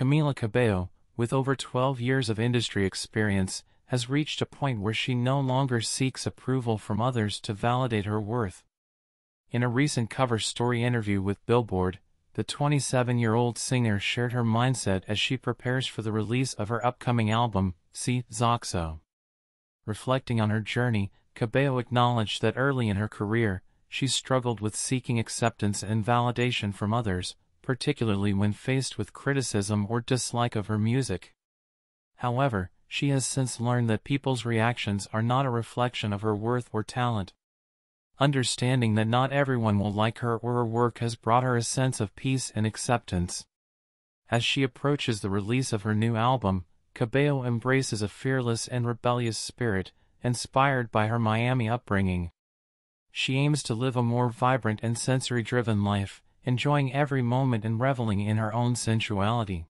Camila Cabello, with over 12 years of industry experience, has reached a point where she no longer seeks approval from others to validate her worth. In a recent cover story interview with Billboard, the 27-year-old singer shared her mindset as she prepares for the release of her upcoming album, C,XOXO. Reflecting on her journey, Cabello acknowledged that early in her career, she struggled with seeking acceptance and validation from others, particularly when faced with criticism or dislike of her music. However, she has since learned that people's reactions are not a reflection of her worth or talent. Understanding that not everyone will like her or her work has brought her a sense of peace and acceptance. As she approaches the release of her new album, Cabello embraces a fearless and rebellious spirit, inspired by her Miami upbringing. She aims to live a more vibrant and sensory-driven life, enjoying every moment and reveling in her own sensuality.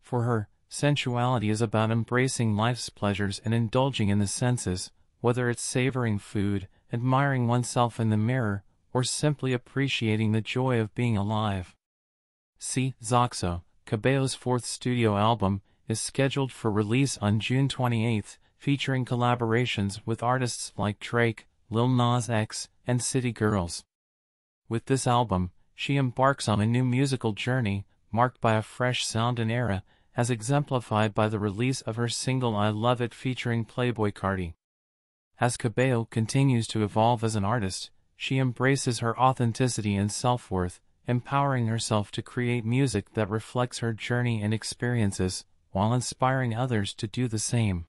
For her, sensuality is about embracing life's pleasures and indulging in the senses, whether it's savoring food, admiring oneself in the mirror, or simply appreciating the joy of being alive. C,XOXO, Cabello's fourth studio album, is scheduled for release on June 28, featuring collaborations with artists like Drake, Lil Nas X, and City Girls. With this album, she embarks on a new musical journey, marked by a fresh sound and era, as exemplified by the release of her single I Luv It featuring Playboi Carti. As Cabello continues to evolve as an artist, she embraces her authenticity and self-worth, empowering herself to create music that reflects her journey and experiences, while inspiring others to do the same.